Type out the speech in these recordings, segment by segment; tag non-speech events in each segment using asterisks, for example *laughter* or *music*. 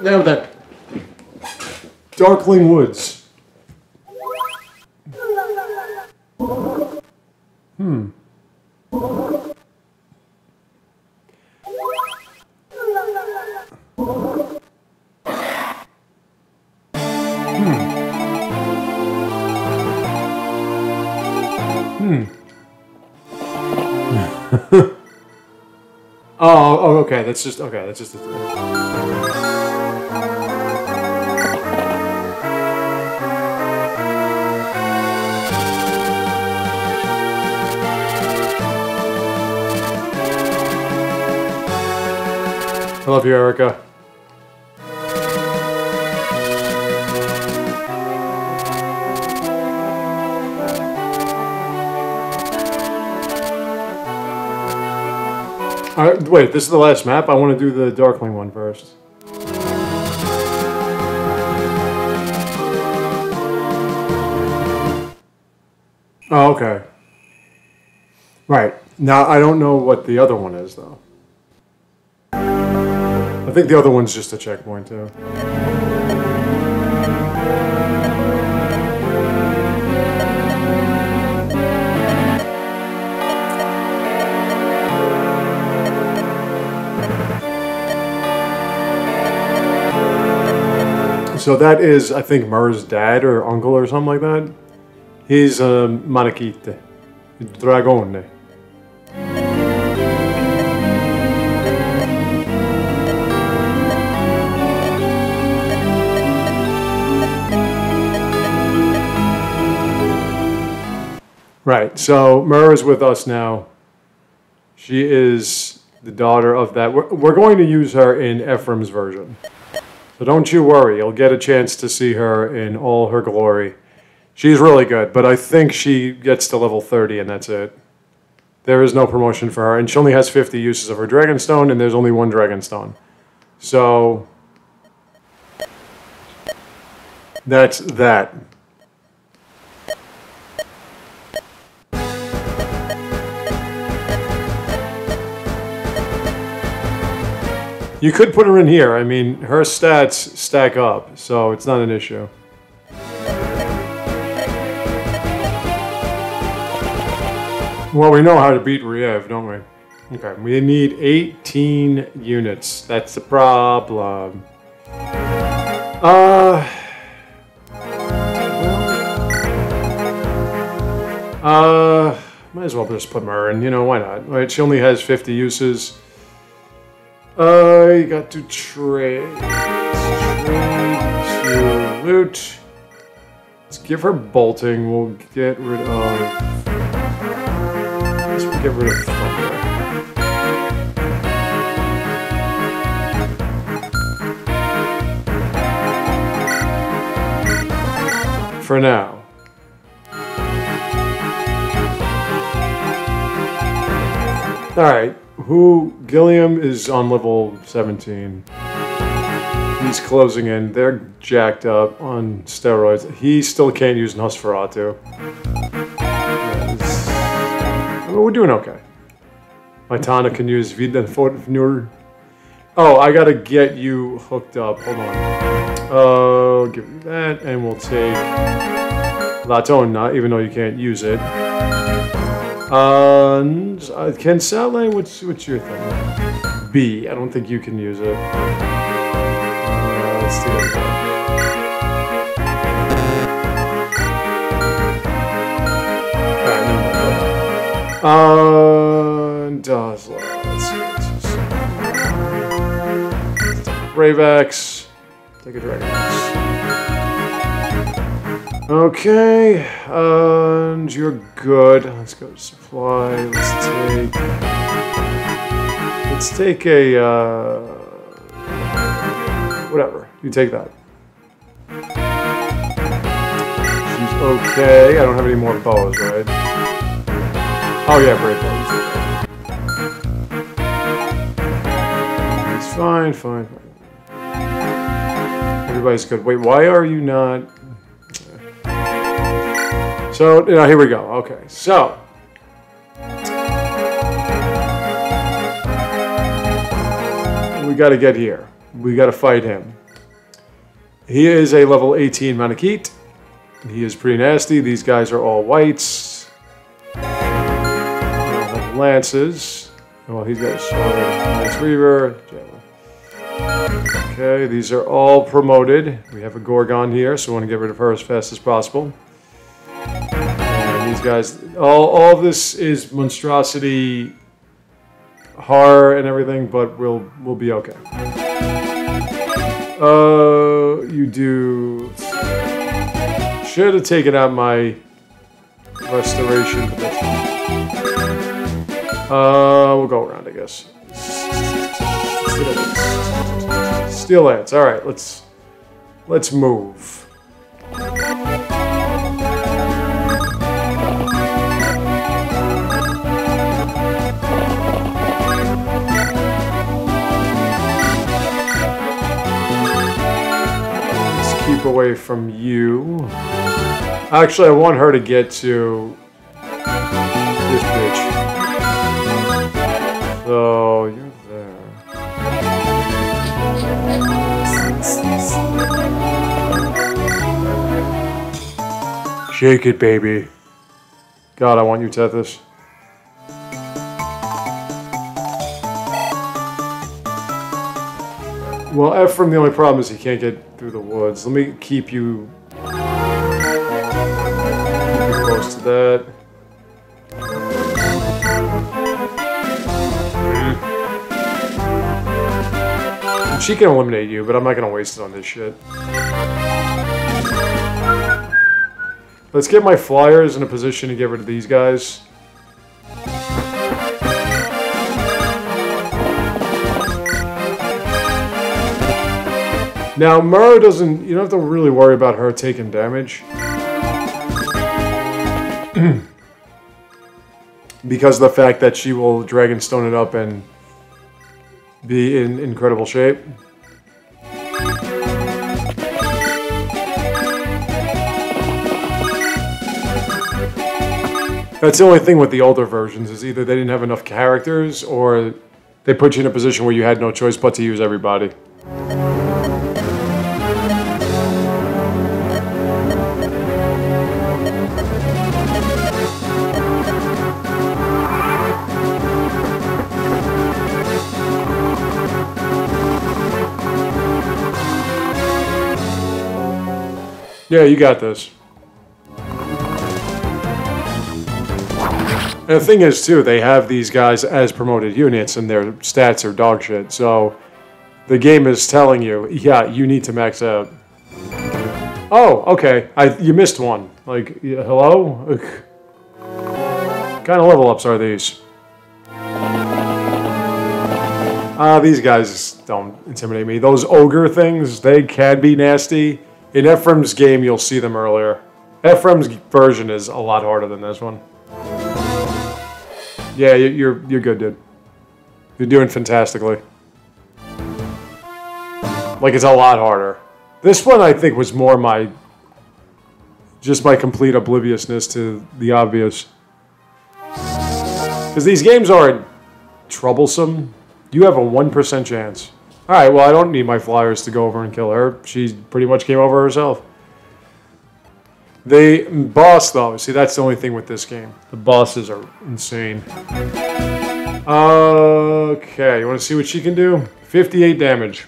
Now then. Darkling Woods. That's just okay. That's just. I love you, Eirika. All right, wait, this is the last map? I want to do the Darkling one first. Oh, okay. Right. Now, I don't know what the other one is, though. I think the other one's just a checkpoint, too. So that is, I think, Myrrh's dad or uncle or something like that. He's a uh, Manakete, Dragone. Right, so Myrrh is with us now. She is the daughter of that. We're, we're going to use her in Ephraim's version. So don't you worry, you'll get a chance to see her in all her glory. She's really good, but I think she gets to level 30 and that's it. There is no promotion for her, and she only has 50 uses of her Dragonstone, and there's only one Dragonstone. So, that's that. You could put her in here. I mean, her stats stack up, so it's not an issue. Well, we know how to beat Riev, don't we? Okay, we need 18 units. That's the problem. Uh... Uh... Might as well just put her in. You know, why not? Right, she only has 50 uses. I got to trade. Trade to Lute. Let's give her bolting. We'll get rid of. Let's get rid of thunder. For now. All right who Gilliam is on level 17. He's closing in. They're jacked up on steroids. He still can't use Nosferatu. I we're doing okay. My Tana can use Vidofnir. Oh, I gotta get you hooked up. Hold on. Oh, give you that, and we'll take Latona, even though you can't use it. And uh, can Sally, what's what's your thing? B. I don't think you can use it. Uh, let's take it. Alright, no, uh, Dozla. Let's see. Ravex. Take a Dragon Okay, and you're good. Let's go to supply. Let's take. Let's take a. Uh, whatever. You take that. She's okay. I don't have any more bows, right? Oh yeah, great bows. It's fine, fine, fine. Everybody's good. Wait, why are you not? So, know, here we go. Okay, so. We got to get here. We got to fight him. He is a level 18 Manakete. He is pretty nasty. These guys are all whites. Lances. Well, he's got a sword. Lance Reaver. Okay, these are all promoted. We have a Gorgon here, so we want to get rid of her as fast as possible. Guys, all, all this is monstrosity horror and everything, but we'll we'll be okay. Uh, you do. Should have taken out my restoration, Uh, we'll go around, I guess. Steel ants. All right, let's let's move. Away from you. Actually, I want her to get to this bitch. So you're there. Shake it, baby. God, I want you, Tethys. Well, Ephraim, the only problem is he can't get through the woods. Let me keep you, keep you close to that. Mm. She can eliminate you, but I'm not to waste it on this shit. Let's get my flyers in a position to get rid of these guys. Now, Murrow doesn't, you don't have to really worry about her taking damage. *clears throat* because of the fact that she will Dragonstone it up and be in incredible shape. That's the only thing with the older versions is either they didn't have enough characters or they put you in a position where you had no choice but to use everybody. Yeah, you got this. And the thing is, too, they have these guys as promoted units, and their stats are dog shit. So the game is telling you, yeah, you need to max out. Oh, okay. I you missed one. Like, hello? kind of level ups are these? Ah, these guys don't intimidate me. Those ogre things, they can be nasty. In Ephraim's game, you'll see them earlier. Ephraim's version is a lot harder than this one. Yeah, you- you're you're good, dude. You're doing fantastically. Like it's a lot harder. This one I think was more my just my complete obliviousness to the obvious. Because these games aren't troublesome. You have a one percent chance. All right, well I don't need my flyers to go over and kill her. She pretty much came over herself. The boss, though, see, that's the only thing with this game. The bosses are insane. Okay, you want to see what she can do? 58 damage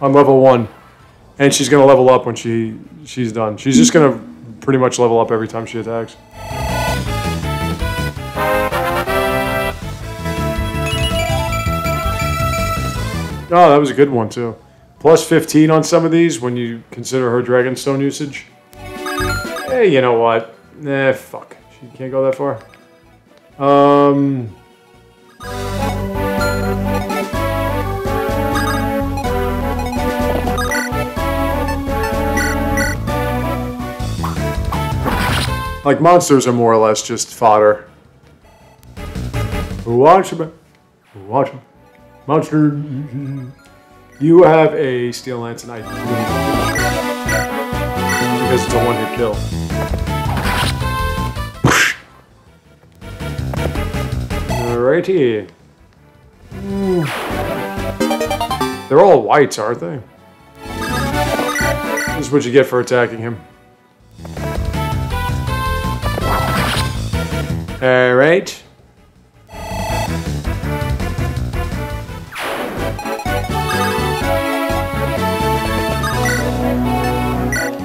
on level one, and she's gonna level up when she she's done. She's just gonna pretty much level up every time she attacks. Oh, that was a good one too. Plus 15 on some of these when you consider her Dragonstone usage. Hey, you know what? Nah, fuck. She can't go that far. Um. Like monsters are more or less just fodder. Watch them. Watch them. Monster. Mm-hmm. You have a steel lance and I because it's a one-hit kill. Alrighty. They're all whites, aren't they? This is what you get for attacking him. Alright.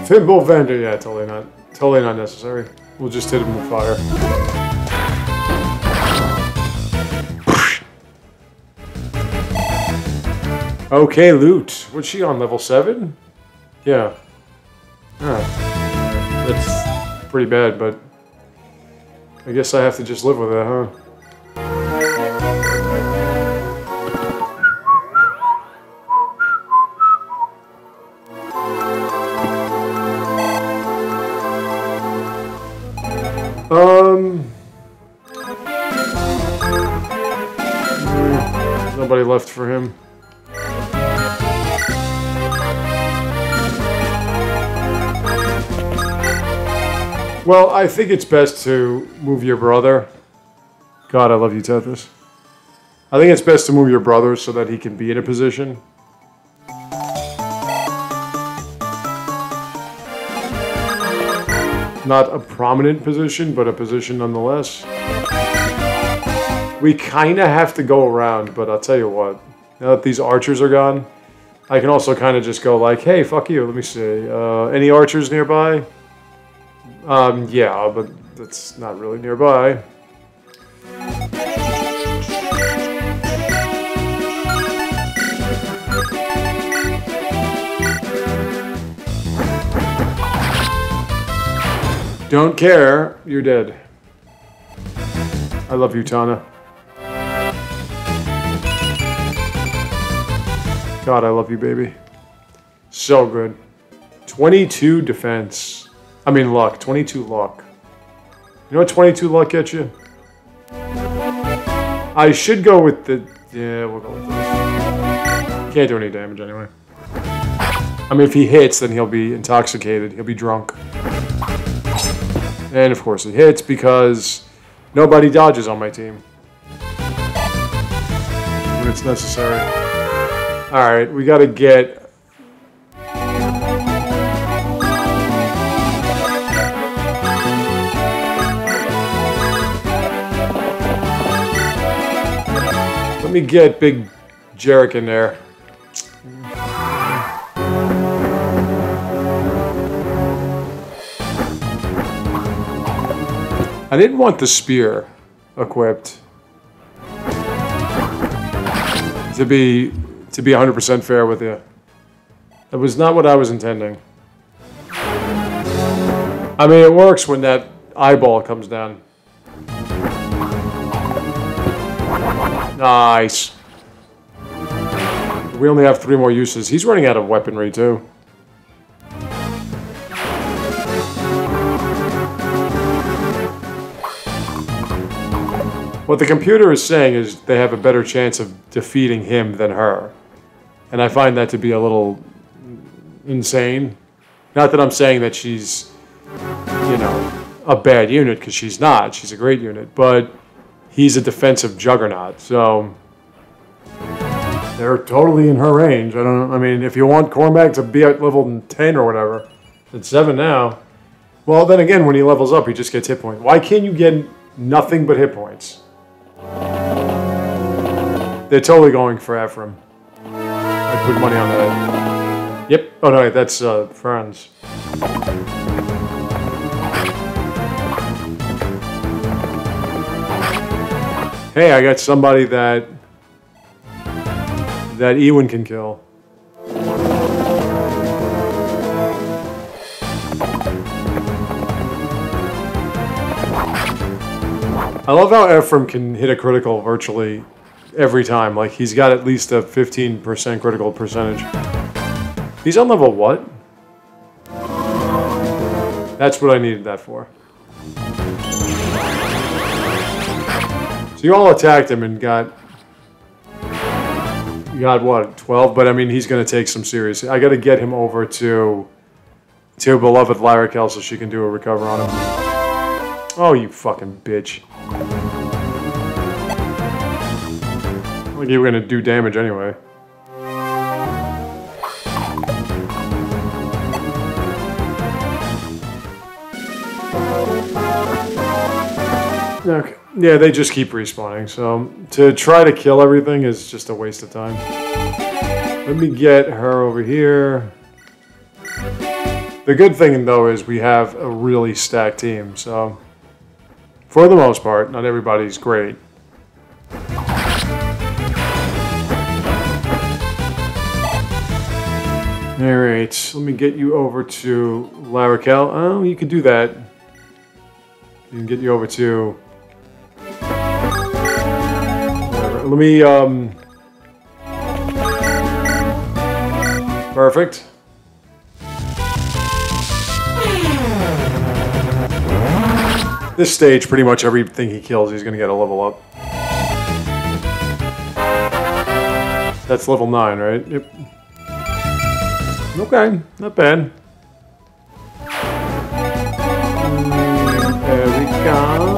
Thimble vendor, yeah, totally not, totally not necessary. We'll just hit him with fire. Okay, Lute. What's she on, level 7? Yeah. Ah. That's pretty bad, but I guess I have to just live with it, huh? Well, I think it's best to move your brother. God, I love you, Tethys. I think it's best to move your brother so that he can be in a position. Not a prominent position, but a position nonetheless. We kind of have to go around, but I'll tell you what. Now that these archers are gone, I can also kind of just go like, hey, fuck you. Let me see. Uh, any archers nearby? Um, yeah, but that's not really nearby. Don't care, you're dead. I love you, Tana. God, I love you, baby. So good. 22 defense. I mean luck. 22 luck. You know what 22 luck gets you? I should go with the... Yeah, we'll go with this. Can't do any damage anyway. I mean, if he hits, then he'll be intoxicated. He'll be drunk. And of course he hits because nobody dodges on my team. When it's necessary. Alright, we gotta get me get Big Gerik in there. I didn't want the spear equipped. To be to be 100% fair with you. That was not what I was intending. I mean, it works when that eyeball comes down. Nice. We only have three more uses. He's running out of weaponry, too. What the computer is saying is they have a better chance of defeating him than her. And I find that to be a little insane. Not that I'm saying that she's, you know, a bad unit, because she's not. She's a great unit. But he's a defensive juggernaut. So they're totally in her range. I don't. I mean, if you want Cormag to be at level ten or whatever, at seven now. Well, then again, when he levels up, he just gets hit points. Why can't you get nothing but hit points? They're totally going for Ephraim. I put money on that. Yep. Oh no, that's uh, Franz. Hey, I got somebody that that Ewan can kill. I love how Ephraim can hit a critical virtually every time. Like, he's got at least a 15% critical percentage. He's on level what? That's what I needed that for. So you all attacked him and got got what 12 but i mean he's going to take some serious. I got to get him over to to beloved L'Arachel so she can do a recover on him. Oh you fucking bitch. I think you were going to do damage anyway. Okay. Yeah, they just keep respawning. So um, to try to kill everything is just a waste of time. Let me get her over here. The good thing, though, is we have a really stacked team. So for the most part, not everybody's great. All right, let me get you over to L'Arachel. Oh, you can do that. You can get you over to let me, um... Perfect. This stage, pretty much everything he kills, he's gonna get a level up. That's level 9, right? Yep. Okay, not bad. There we go.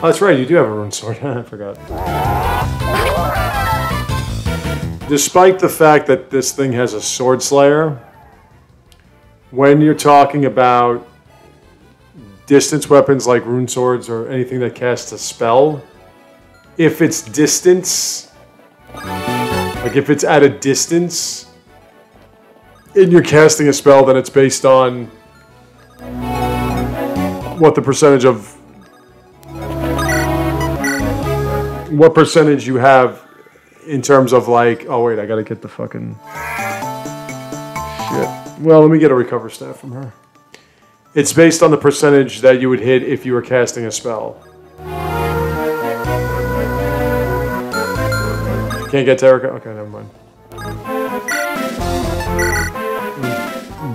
Oh, that's right, you do have a rune sword. *laughs* I forgot. Despite the fact that this thing has a sword slayer, when you're talking about distance weapons like rune swords or anything that casts a spell, if it's distance, like if it's at a distance, and you're casting a spell, then it's based on what the percentage of what percentage you have in terms of like, oh wait, I gotta get the fucking shit. Well, let me get a recover staff from her. It's based on the percentage that you would hit if you were casting a spell. Can't get to Okay, never mind.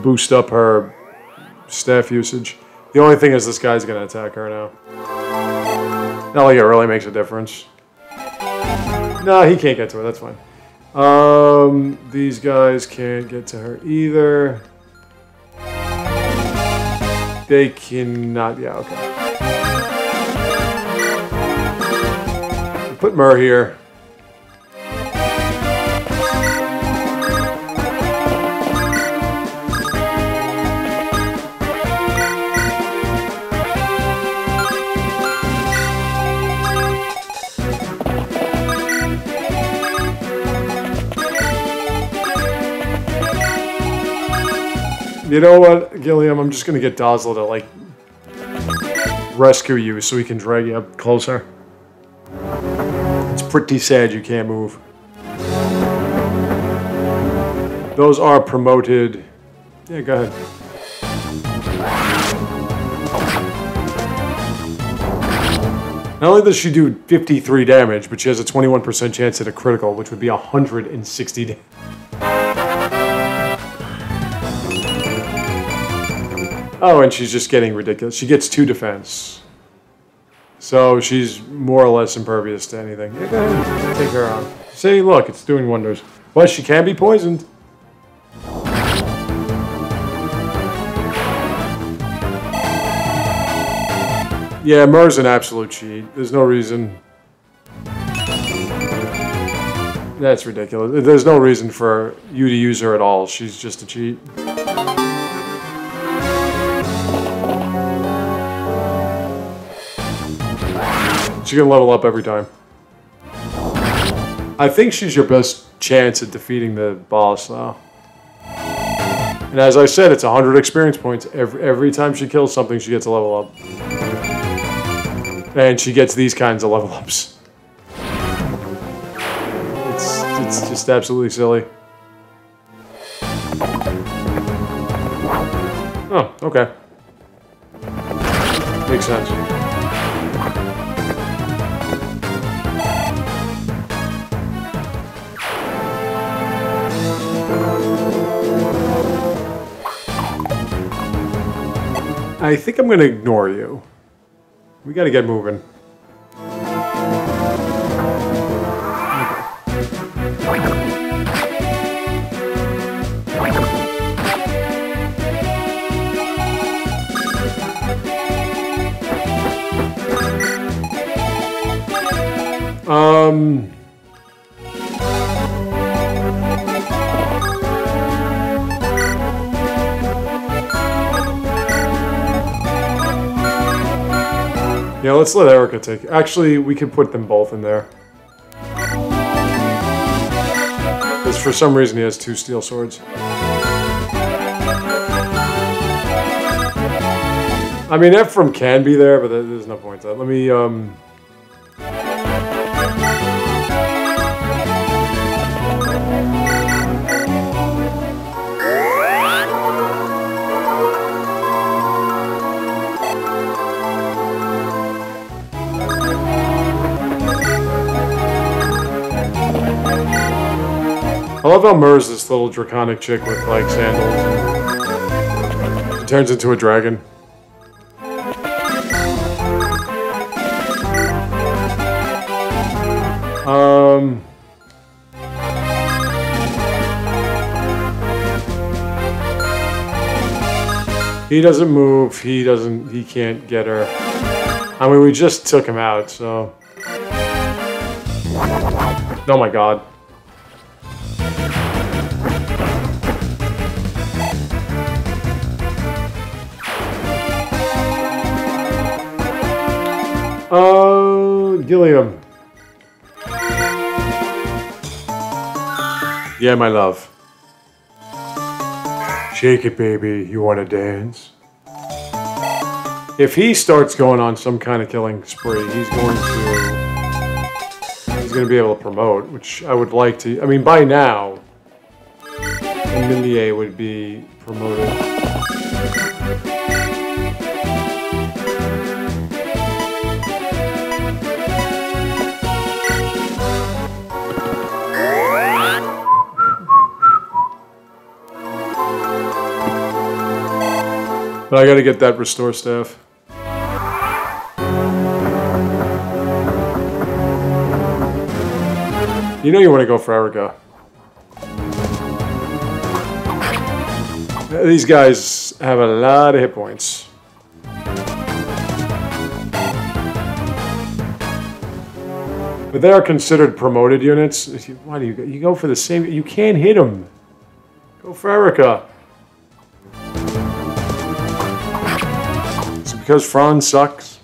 Boost up her staff usage. The only thing is this guy's gonna attack her now. Not like it really makes a difference. No, he can't get to her. That's fine. Um, these guys can't get to her either. They cannot. Yeah, okay. Put Myrrh here. You know what, Gilliam? I'm just gonna get Dozla to like rescue you so we can drag you up closer. It's pretty sad you can't move. Those are promoted. Yeah, go ahead. Not only does she do 53 damage, but she has a 21% chance at a critical, which would be 160 damage. Oh, and she's just getting ridiculous. She gets two defense. So she's more or less impervious to anything. Take her on. See, look, it's doing wonders. But she can be poisoned. Yeah, Myrrh's an absolute cheat. There's no reason. That's ridiculous. There's no reason for you to use her at all. She's just a cheat. She's gonna level up every time. I think she's your best chance at defeating the boss, though. And as I said, it's 100 experience points. Every, every time she kills something, she gets a level up. And she gets these kinds of level ups. It's, it's just absolutely silly. Oh, okay. Makes sense. I think I'm going to ignore you. We got to get moving. Um... Yeah, let's let Eirika take. Actually, we can put them both in there. Because for some reason he has two steel swords. I mean, Ephraim can be there, but there's no point to that. Let me, um... love how Myrrh's this little draconic chick with like sandals. Turns into a dragon. Um. He doesn't move. He doesn't. He can't get her. I mean, we just took him out, so. Oh my god. Oh, Gilliam. Yeah, my love. Shake it, baby. You want to dance? If he starts going on some kind of killing spree, he's going to he's going to be able to promote, which I would like to. I mean, by now, Emilie would be promoted. But I gotta get that restore staff. You know you want to go for Eirika. These guys have a lot of hit points. But they are considered promoted units. Why do you go? You go for the same. You can't hit them. Go for Eirika. Because Franz sucks?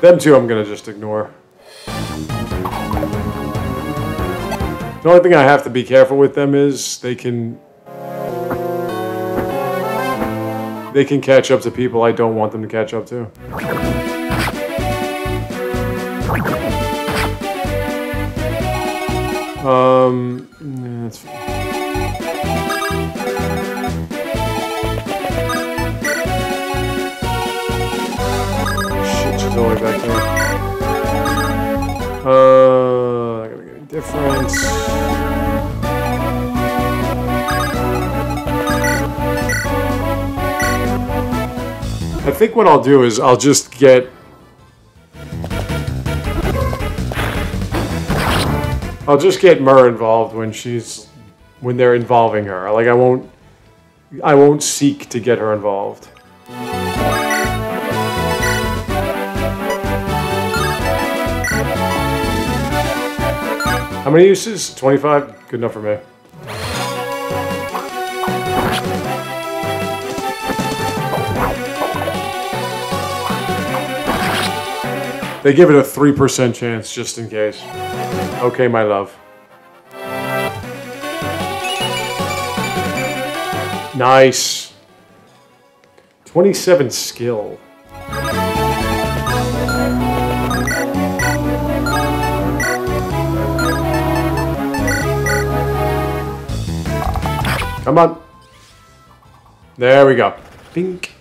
Them two I'm gonna just ignore. The only thing I have to be careful with them is they can they can catch up to people I don't want them to catch up to. Um, that's. Shit, she's all the way back there. Uh, I gotta get a difference. I think what I'll do is I'll just get I'll just get Myrrh involved when she's when they're involving her. Like I won't I won't seek to get her involved. How many uses? 25? Good enough for me. They give it a 3% chance just in case. Okay, my love. Nice. 27 skill. Come on. There we go. Pink.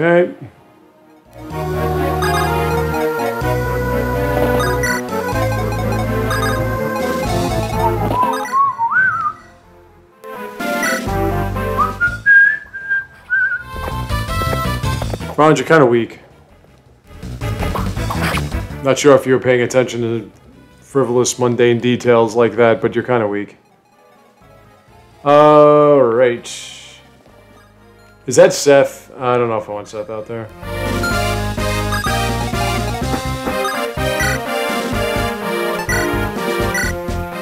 Okay. Ron, you're kind of weak. Not sure if you were paying attention to frivolous, mundane details like that, but you're kind of weak. Alright. Is that Seth? I don't know if I want Seth out there.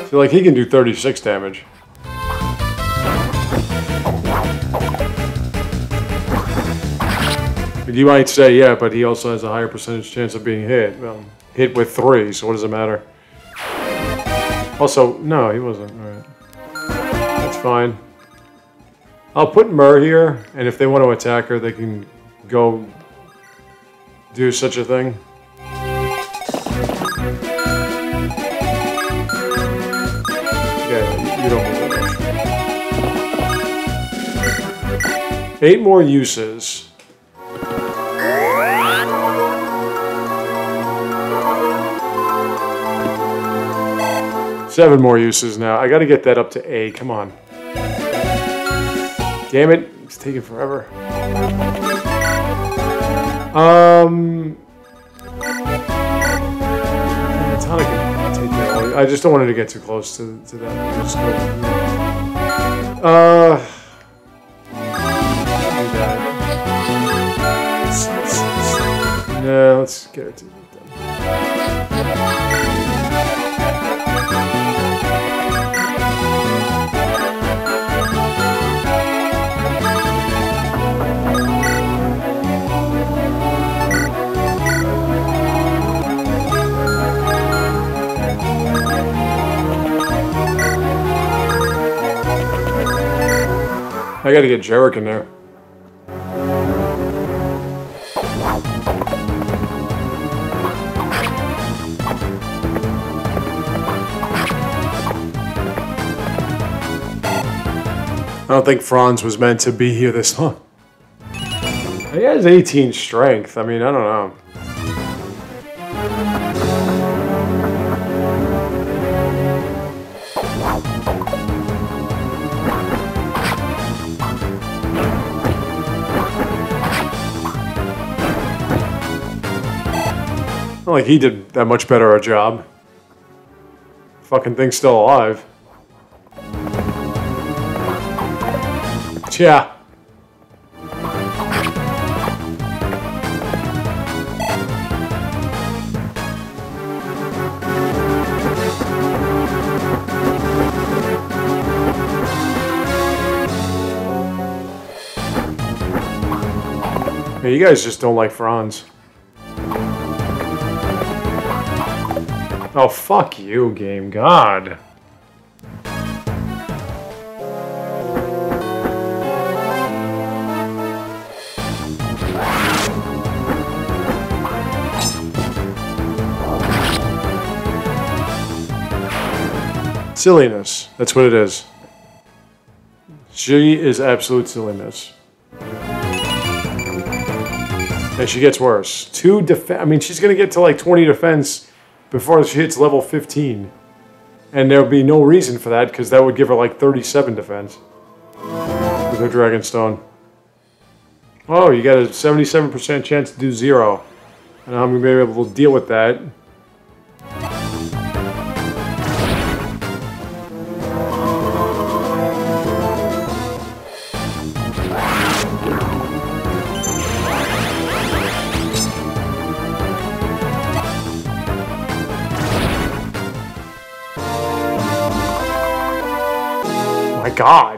Feel like, he can do 36 damage. You might say, yeah, but he also has a higher percentage chance of being hit. Well, hit with three, so what does it matter? Also, no, he wasn't. All right. That's fine. I'll put Myrrh here, and if they want to attack her, they can go do such a thing. Yeah, you don't Eight more uses. Seven more uses now. I gotta get that up to A. Come on. Damn it. It's taking forever. Um... I just don't want it to get too close to, to that. Just go. Uh... No, let's get it to I gotta get Gerik in there. I don't think Franz was meant to be here this long. He has 18 strength. I mean, I don't know. Not like he did that much better a job. Fucking thing's still alive. Yeah. You guys just don't like Franz. Oh, fuck you, game. God. Silliness. That's what it is. She is absolute silliness. And she gets worse. Two defense. I mean, she's going to get to like 20 defense before she hits level 15. And there would be no reason for that because that would give her like 37 defense with her Dragonstone. Oh, you got a 77% chance to do zero. And I'm going to be able to deal with that. God.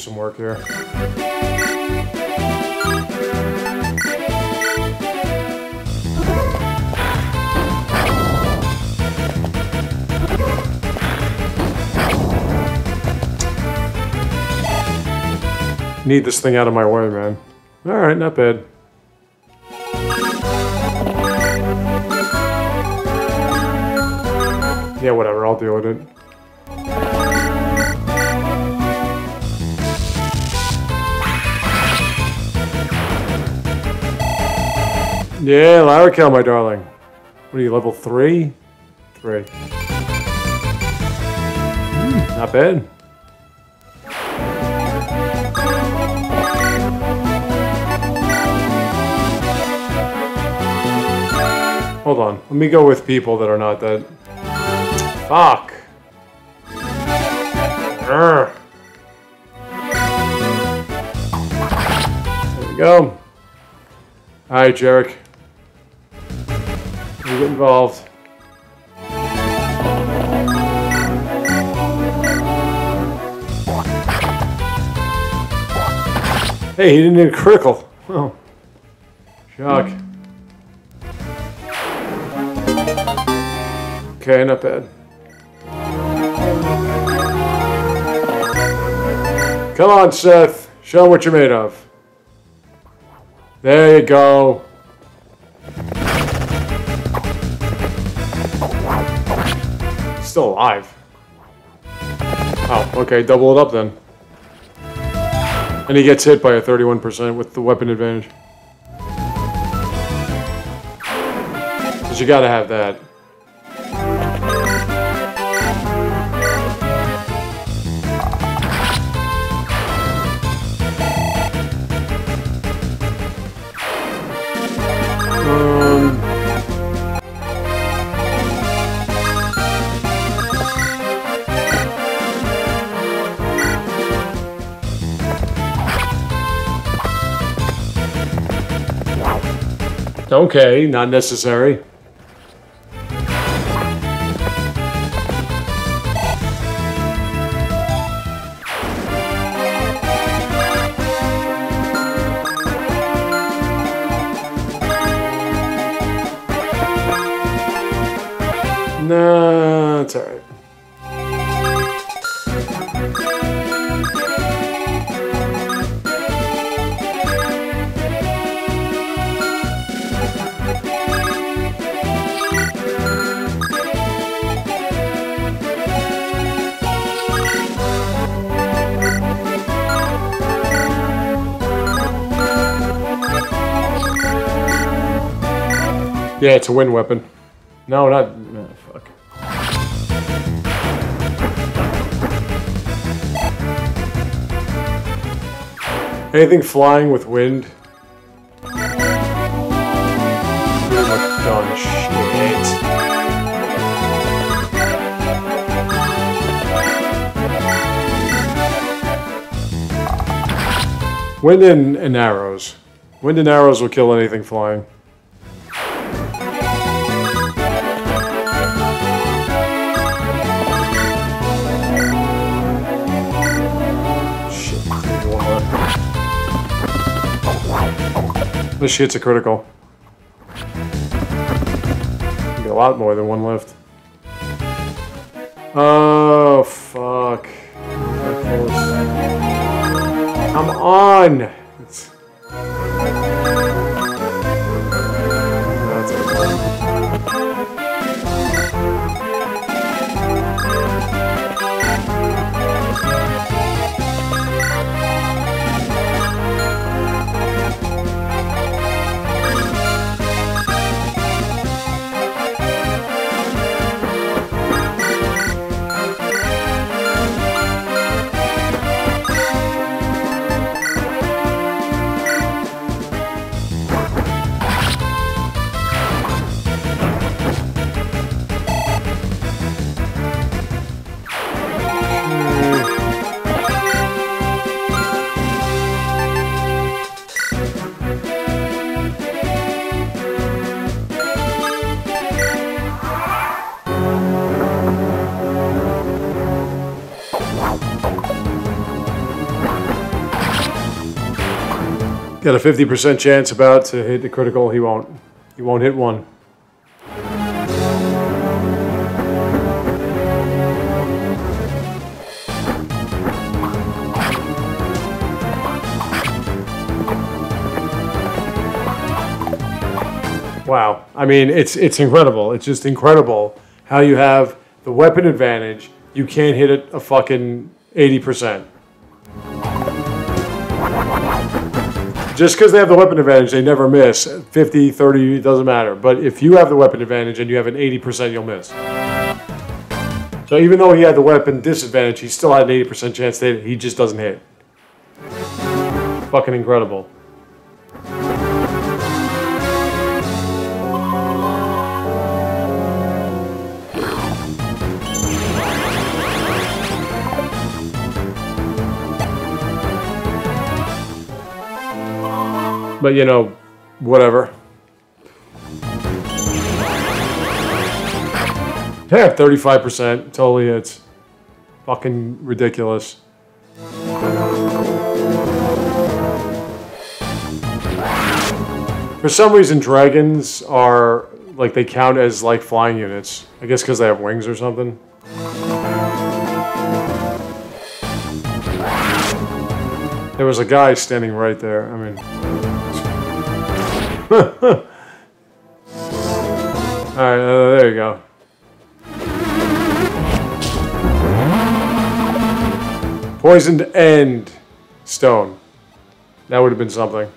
Some work here. Need this thing out of my way, man. All right, not bad. Yeah, whatever, I'll deal with it. Yeah, L'Arachel, my darling. What are you, level three? Three. Hmm, not bad. Hold on. Let me go with people that are not that. Fuck. Urgh. There we go. Alright, Gerik. You get involved. Hey, he didn't hit a critical. Oh. Shock. Okay, not bad. Come on, Seth. Show what you're made of. There you go. Still alive. Oh, okay, double it up then. And he gets hit by a 31% with the weapon advantage. Because you gotta have that. Okay, not necessary. Yeah, it's a wind weapon. No, not. No, fuck. Anything flying with wind? Oh, shit. Wind and, and arrows. Wind and arrows will kill anything flying. This shit's a critical. Be a lot more than one left. Oh, fuck. Come on! Got a 50% chance about to hit the critical. He won't. He won't hit one. Wow. I mean, it's it's incredible. It's just incredible how you have the weapon advantage. You can't hit it a fucking 80%. Just because they have the weapon advantage, they never miss. 50, 30, it doesn't matter. But if you have the weapon advantage and you have an 80%, you'll miss. So even though he had the weapon disadvantage, he still had an 80% chance to hit. He just doesn't hit. Fucking incredible. But you know, whatever. Yeah, 35%. Totally it's fucking ridiculous. For some reason, dragons are like they count as like flying units. I guess because they have wings or something. There was a guy standing right there. I mean. *laughs* Alright, uh, there you go. Poisoned end stone. That would have been something.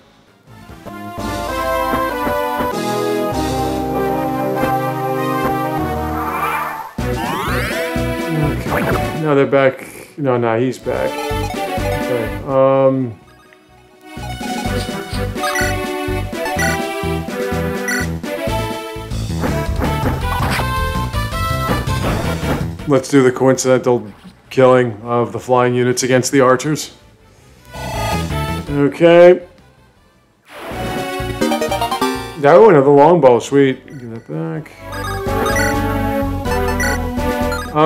No, they're back. No, no, he's back. Okay. Um. Let's do the coincidental killing of the flying units against the archers. Okay. Oh, another longbow. Sweet. Give that back. Uh,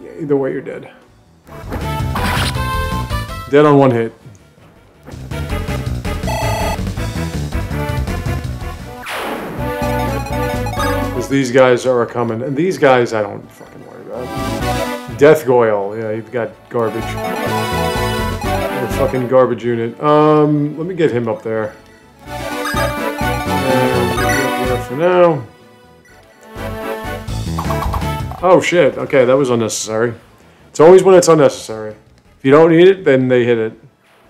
yeah, either way, you're dead. Dead on one hit. These guys are coming. And these guys, I don't fucking worry about. Deathgoyle. Yeah, you've got garbage. The fucking garbage unit. Um, let me get him up there. Up there for now. Oh shit, okay, that was unnecessary. It's always when it's unnecessary. If you don't need it, then they hit it.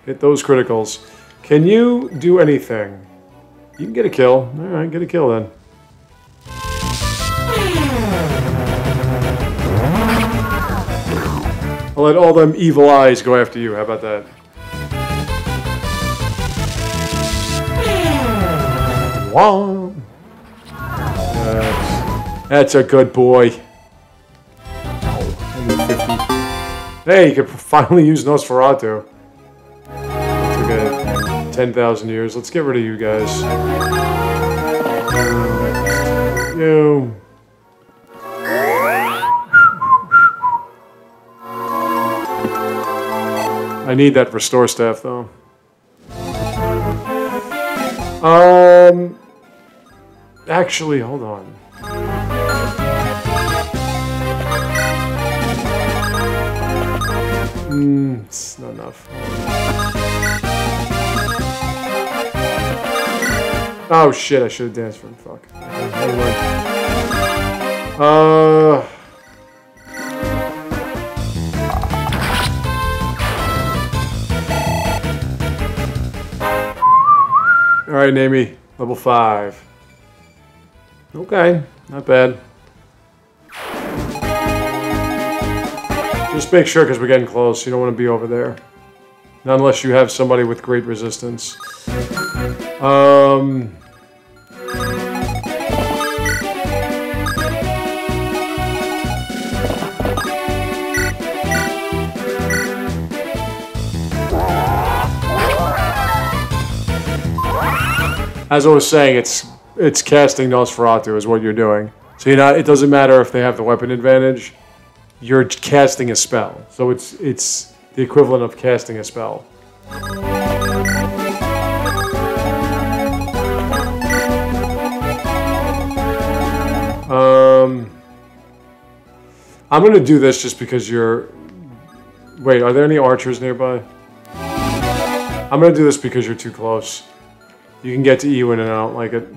Hit those criticals. Can you do anything? You can get a kill. Alright, get a kill then. Let all them evil eyes go after you. How about that? Wow. That's, a good boy. Hey, you can finally use Nosferatu. A 10,000 years. Let's get rid of you guys. You. I need that restore staff though. Um, actually, hold on. Mm, it's not enough. Oh shit, I should have danced for him. Fuck. Mind. Uh. Alright, Neimi. Level 5. Okay, not bad. Just make sure because we're getting close. You don't want to be over there. Not unless you have somebody with great resistance. Um... As I was saying, it's it's casting Nosferatu is what you're doing. So you're not. It doesn't matter if they have the weapon advantage. You're casting a spell, so it's it's the equivalent of casting a spell. Um, I'm gonna do this just because you're. Wait, are there any archers nearby? I'm gonna do this because you're too close. You can get to Ewan and I don't like it.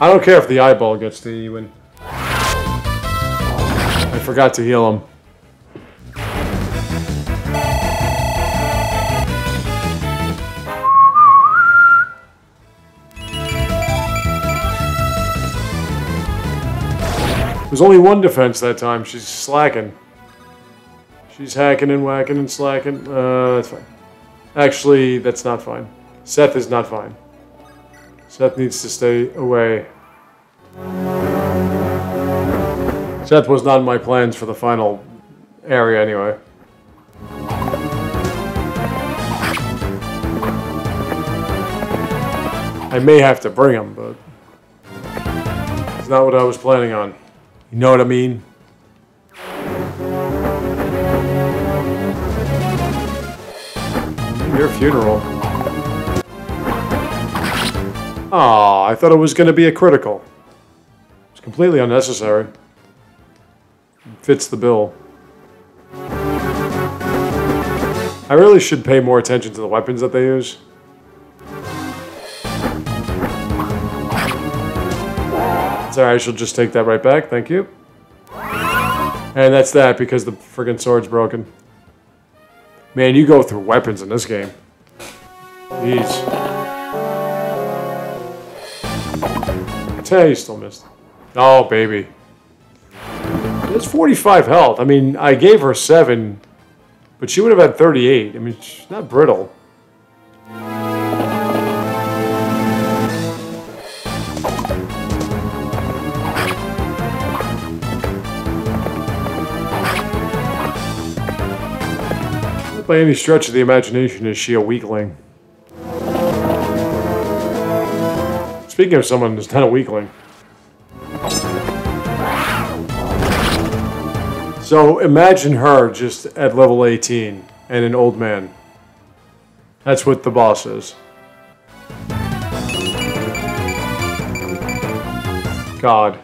I don't care if the eyeball gets to Ewan. I forgot to heal him. There's only one defense that time. She's slacking. She's hacking and whacking and slacking. Uh, that's fine. Actually, that's not fine. Seth is not fine. Seth needs to stay away. Seth was not in my plans for the final area anyway. I may have to bring him, but it's not what I was planning on. You know what I mean? Your funeral. Oh, I thought it was going to be a critical. It's completely unnecessary. Fits the bill. I really should pay more attention to the weapons that they use. Sorry, I shall just take that right back. Thank you. And that's that because the friggin' sword's broken. Man, you go through weapons in this game. Jeez. Hey, you still missed. Oh, baby. It's 45 health. I mean, I gave her 7, but she would have had 38. I mean, she's not brittle. By any stretch of the imagination is she a weakling. Speaking of someone who's not a weakling. So imagine her just at level 18 and an old man. That's what the boss is. God.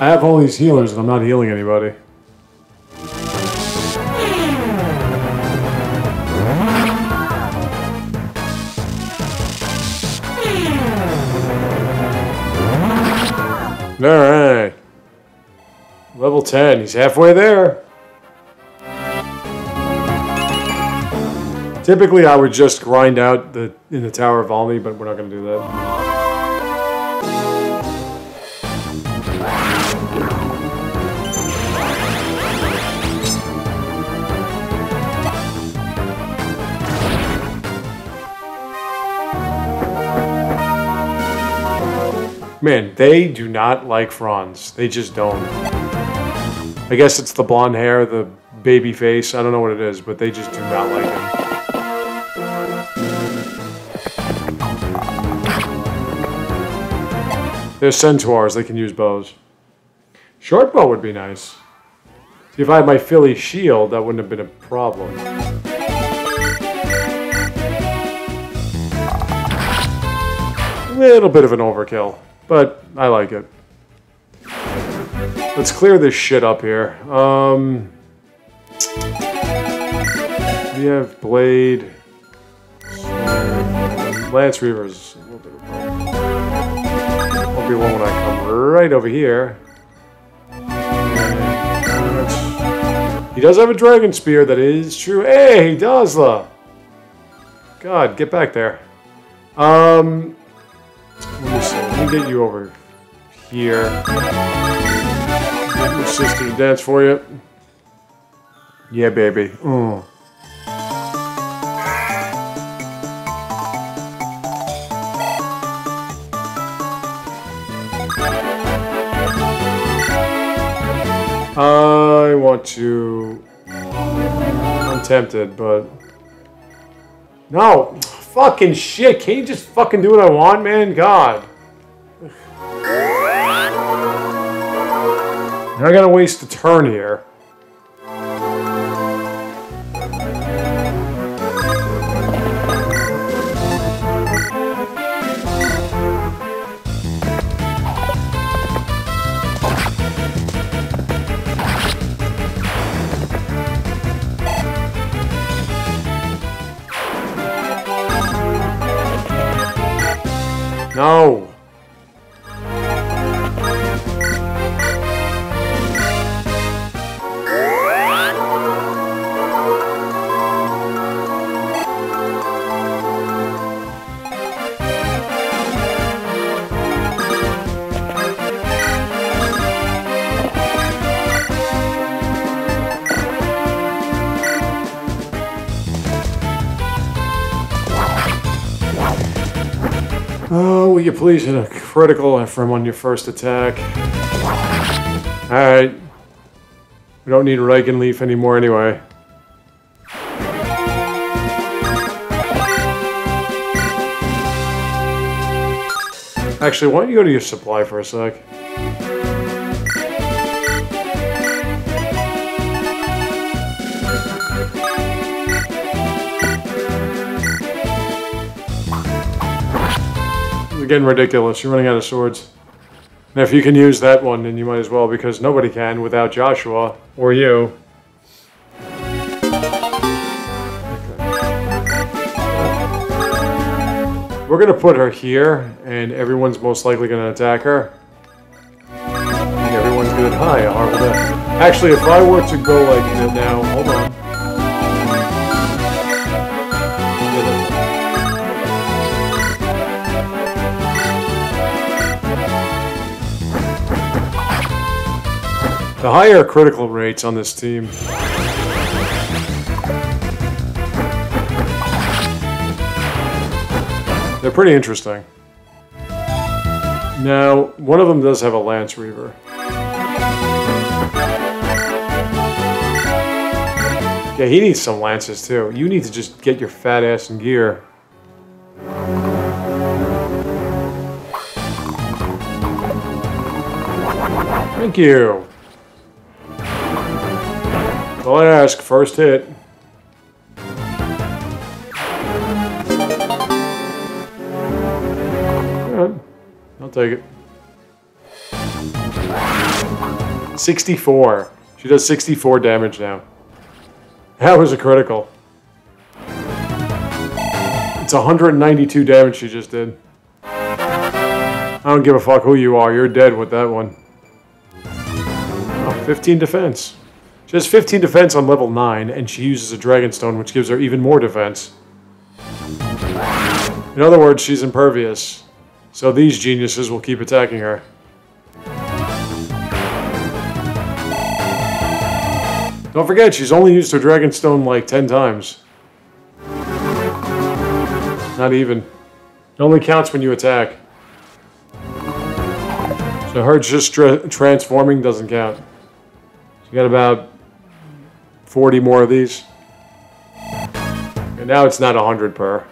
I have all these healers and I'm not healing anybody. Alright. Level 10. He's halfway there. Typically, I would just grind out the in the Tower of Valni, but we're not going to do that. Man, they do not like Franz. They just don't. I guess it's the blonde hair, the baby face. I don't know what it is, but they just do not like him. They're centaurs. They can use bows. Short bow would be nice. If I had my Fili Shield, that wouldn't have been a problem. A little bit of an overkill but I like it. Let's clear this shit up here. Um, we have Blade. Lance Reaver's a little bit of Won't be one when I come right over here. He does have a Dragon Spear, that is true. Hey, he does, though. God, get back there. Um, let. Let me get you over here. Get your sister dance for you. Yeah, baby. Mm. I want to. I'm tempted, but. No! Fucking shit! Can't you just fucking do what I want, man? God. I gotta waste a turn here. No. You please hit a critical from on your first attack? Alright. We don't need Reichenleaf Leaf anymore anyway. Actually, why don't you go to your supply for a sec? Getting ridiculous. You're running out of swords. And if you can use that one, then you might as well, because nobody can without Joshua or you. We're going to put her here, and everyone's most likely going to attack her. Everyone's going to die. Actually, if I were to go like that now, hold on. The higher critical rates on this team They're pretty interesting. Now, one of them does have a Lance Reaver. Yeah, he needs some lances too. You need to just get your fat ass in gear. Thank you. All I ask, first hit. I'll take it. 64. She does 64 damage now. That was a critical. It's 192 damage she just did. I don't give a fuck who you are. You're dead with that one. Oh, 15 defense. She has 15 defense on level 9, and she uses a Dragonstone, which gives her even more defense. In other words, she's impervious. So these geniuses will keep attacking her. Don't forget, she's only used her Dragonstone like 10 times. Not even. It only counts when you attack. So her just tra transforming doesn't count. She got about 40 more of these. And now it's not 100 per.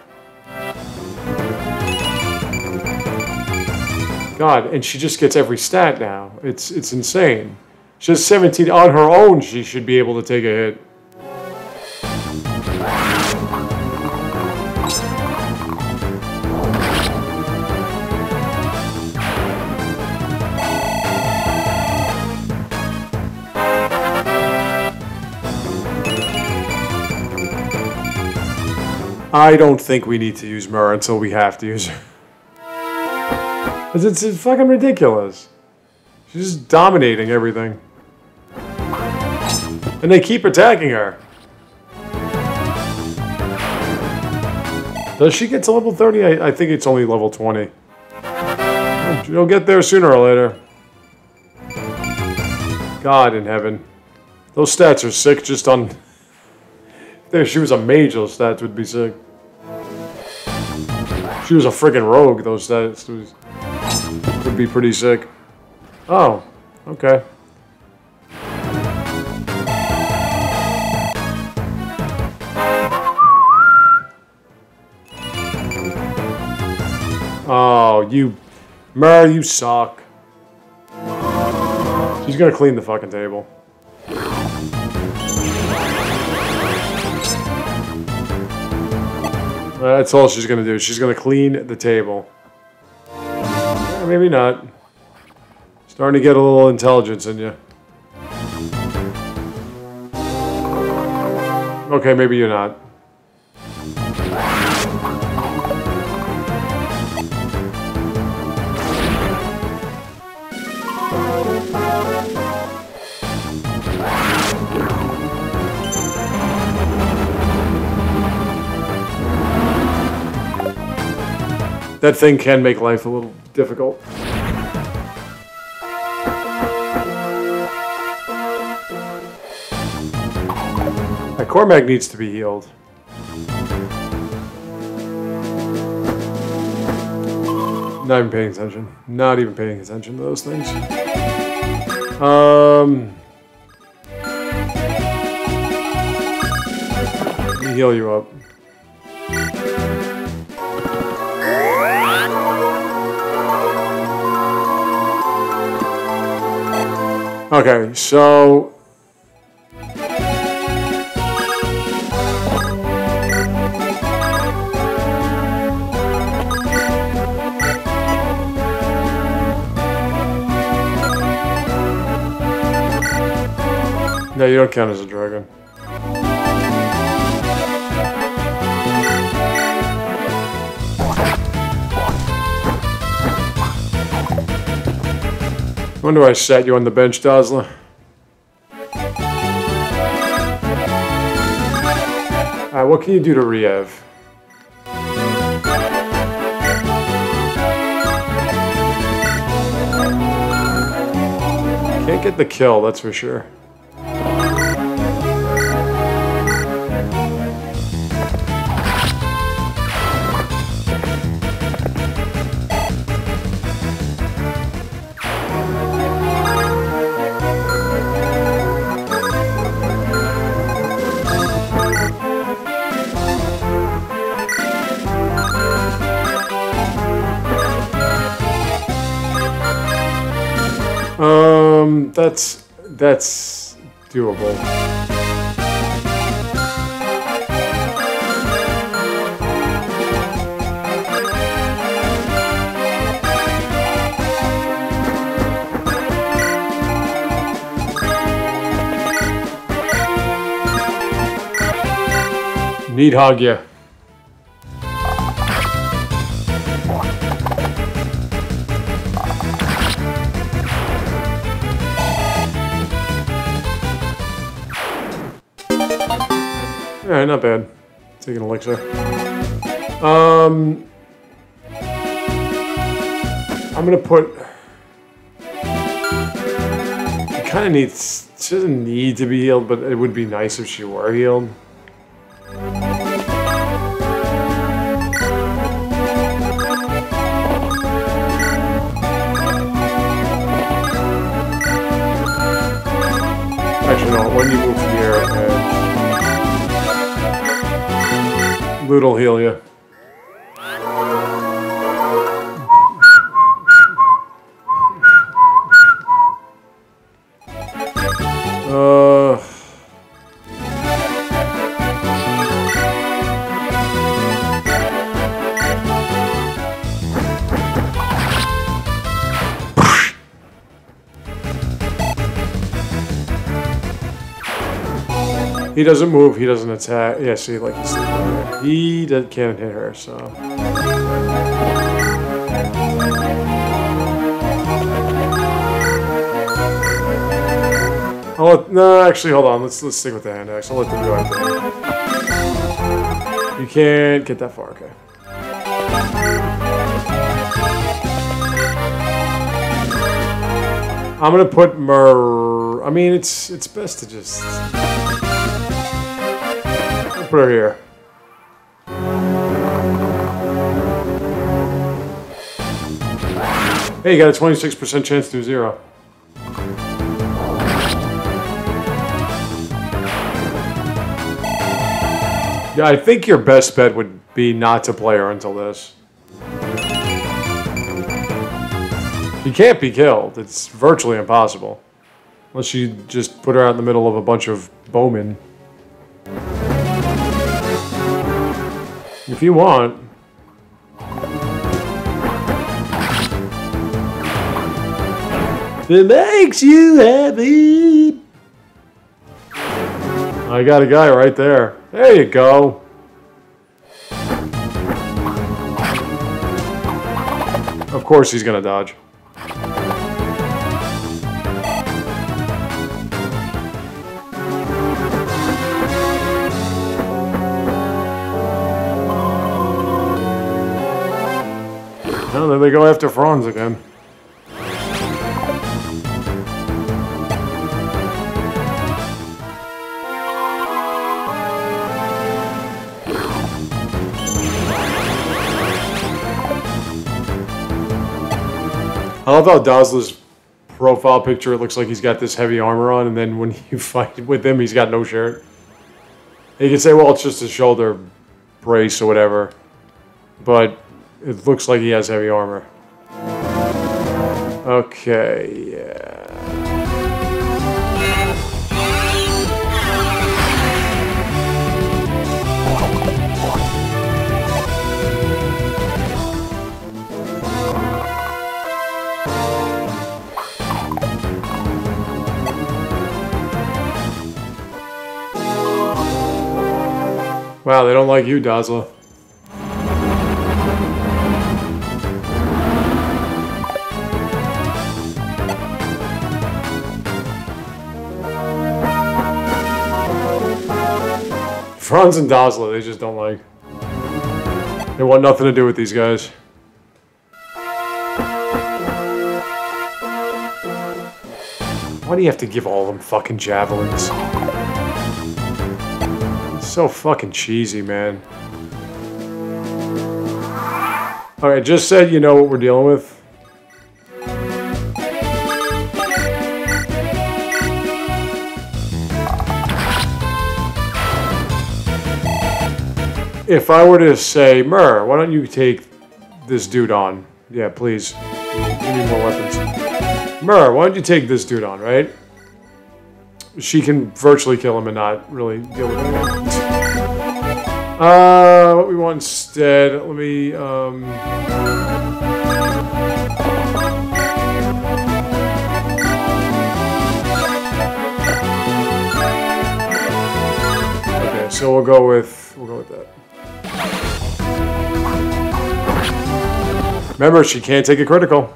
God, and she just gets every stat now. It's it's insane. She has 17 on her own. She should be able to take a hit. I don't think we need to use Myrrh until we have to use her. It's, it's, it's fucking ridiculous. She's just dominating everything. And they keep attacking her. Does she get to level 30? I, I think it's only level 20. She'll get there sooner or later. God in heaven. Those stats are sick just on... *laughs* If she was a mage, those stats would be sick. She was a friggin' rogue, those stats would be pretty sick. Oh, okay. Oh, you... Myrrh, you suck. She's gonna clean the fucking table. That's all she's gonna do. She's gonna clean the table maybe not. Starting to get a little intelligence in you. Okay, maybe you're not. That thing can make life a little difficult. My Cormag needs to be healed. Not even paying attention. Not even paying attention to those things. Um. Heal you up. Okay, so No, you don't count as a dragon. Wonder why I sat you on the bench, Dozla. Alright, what can you do to Riev? Can't get the kill, that's for sure. Doable. Need hug you. An. Um, I'm gonna put. It kind of needs. She doesn't need to be healed, but it would be nice if she were healed. And Lute He doesn't move. He doesn't attack. Yeah, see, like he's. He does, can't hit her. So. Let, no, actually, hold on. Let's let's stick with the hand axe. I'll let them go. You can't get that far. Okay. I'm gonna put Myrrh. I mean, it's it's best to just I'll here. Hey, you got a 26% chance to zero. Yeah, I think your best bet would be not to play her until this. She can't be killed. It's virtually impossible. Unless you just put her out in the middle of a bunch of bowmen. If you want. It makes you happy. I got a guy right there. There you go. Of course he's gonna dodge. Oh, there they go after Franz again. I love how Dozla's profile picture, it looks like he's got this heavy armor on, and then when *laughs* you fight with him, he's got no shirt. You can say, well, it's just a shoulder brace or whatever, but it looks like he has heavy armor. Okay, yeah. Wow, they don't like you, Dozla. Franz and Dozla, they just don't like. They want nothing to do with these guys. Why do you have to give all them fucking javelins? So fucking cheesy, man. Alright, just said you know what we're dealing with. If I were to say, Myrrh, why don't you take this dude on? Yeah, please. Give me more weapons. Myrrh, why don't you take this dude on, right? She can virtually kill him and not really deal with him. Uh, what we want instead, let me, um... Okay, so we'll go with, we'll go with that. Remember, she can't take a critical.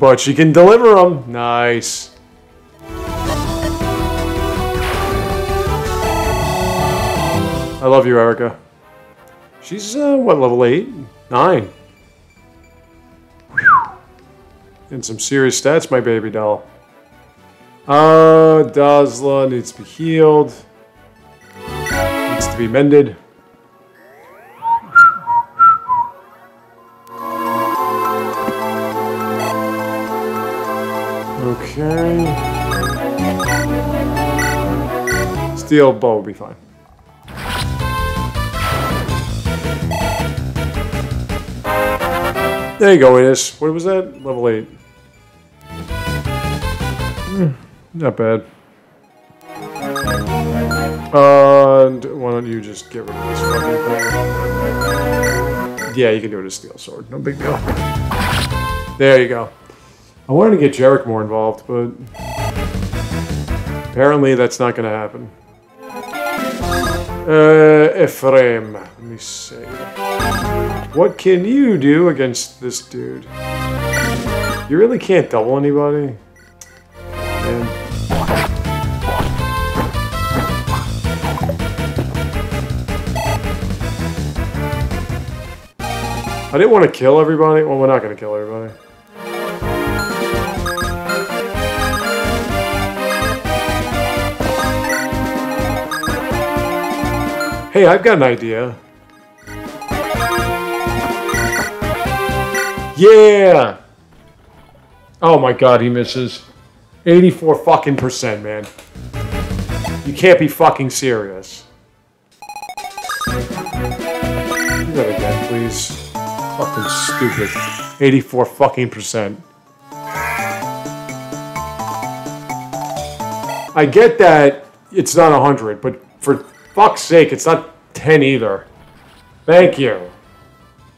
But she can deliver them. Nice. I love you, Eirika. She's, uh, what, level 8? 9. And some serious stats, my baby doll. Uh, Dozla needs to be healed. Needs to be mended. Okay. Steel bow will be fine. There you go, Innes. What was that? Level 8. Hmm, not bad. And why don't you just get rid of this fucking thing? Yeah, you can do it as steel sword. No big deal. There you go. I wanted to get Gerik more involved, but apparently that's not going to happen. Uh, Ephraim. Let me see. What can you do against this dude? You really can't double anybody? I didn't want to kill everybody. Well, we're not going to kill everybody. Hey, I've got an idea. Yeah! Oh my god, he misses. 84 fucking percent, man. You can't be fucking serious. Do that again, please. Fucking stupid. 84 fucking percent. I get that it's not 100, but for fuck's sake, it's not 10 either. Thank you.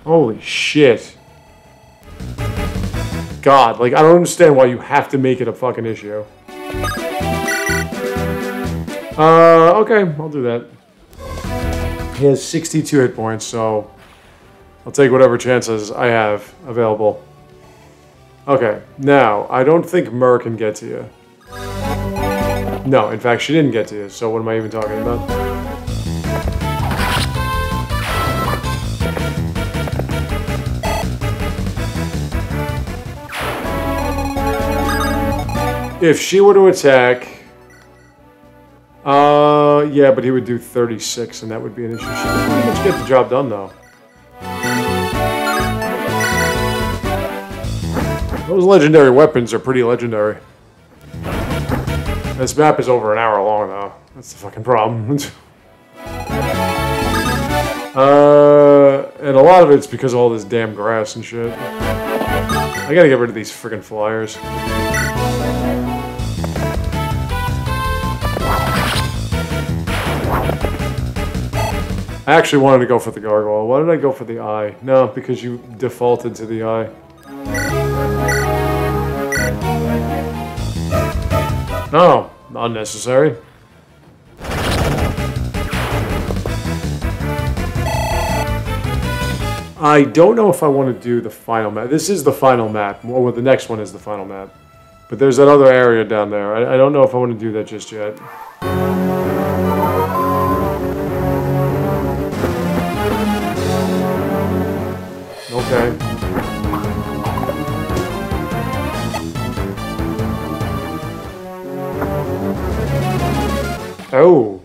Holy shit. God, like, I don't understand why you have to make it a fucking issue. Uh, okay, I'll do that. He has 62 hit points, so I'll take whatever chances I have available. Okay, now, I don't think Myrrh can get to you. No, in fact, she didn't get to you, so what am I even talking about? If she were to attack... Uh, yeah, but he would do 36, and that would be an issue. She could pretty much get the job done, though. Those legendary weapons are pretty legendary. This map is over an hour long, though. That's the fucking problem. *laughs* uh, and a lot of it's because of all this damn grass and shit. I gotta get rid of these freaking flyers. I actually wanted to go for the gargoyle. Why did I go for the eye? No, because you defaulted to the eye. No, unnecessary. I don't know if I want to do the final map. This is the final map. Well, the next one is the final map. But there's that other area down there. I, I don't know if I want to do that just yet. Okay. Oh.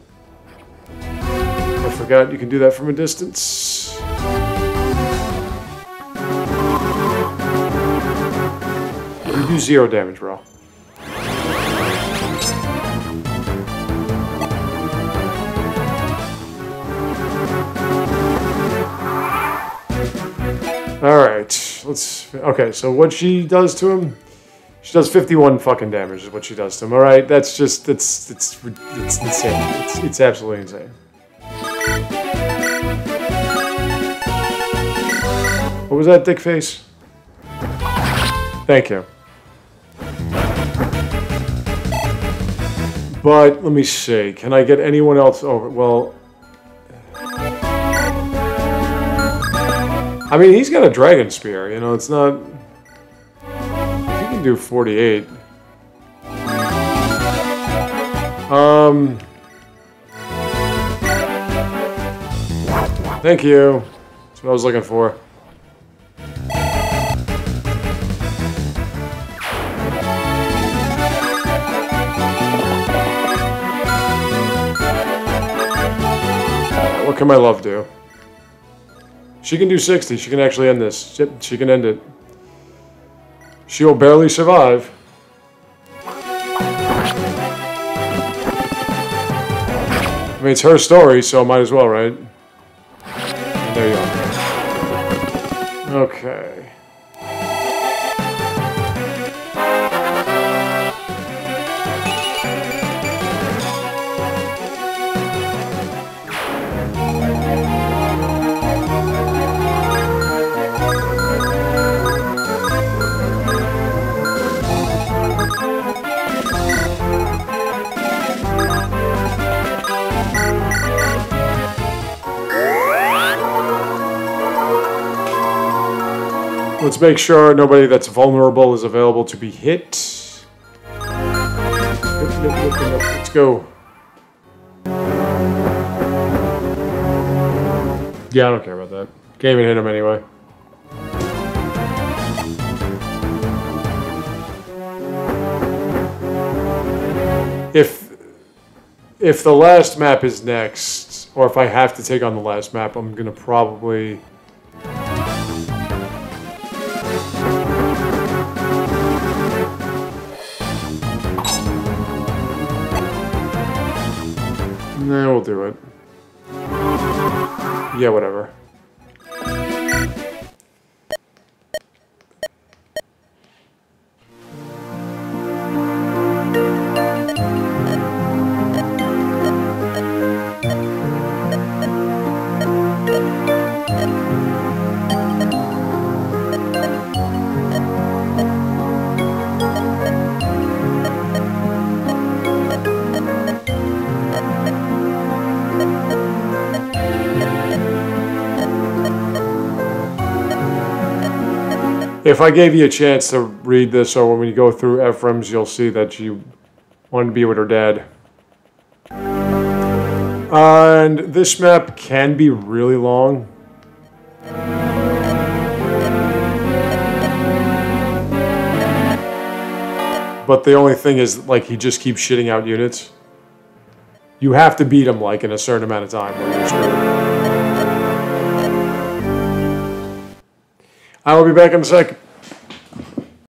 I forgot you can do that from a distance. You do zero damage, bro. All right, let's. Okay, so what she does to him? She does 51 fucking damage. Is what she does to him. All right, that's just that's it's it's insane. It's, it's absolutely insane. What was that, dick face? Thank you. But let me see. Can I get anyone else over? Well, I mean, he's got a dragon spear. You know, it's not. Can do 48. Um. Thank you. That's what I was looking for. What can my love do? She can do 60. She can actually end this. She can end it. She'll barely survive. I mean, it's her story, so might as well, right? There you go. Okay. Let's make sure nobody that's vulnerable is available to be hit. Let's go. Yeah, I don't care about that. Can't even hit him anyway. If if the last map is next, or if I have to take on the last map, I'm gonna probably Nah, we'll do it. Yeah, whatever. If I gave you a chance to read this, or when you go through Ephraim's, you'll see that you wanted to be with her dad. And this map can be really long. But the only thing is, like, he just keeps shitting out units. You have to beat him, like, in a certain amount of time. I will be back in a sec.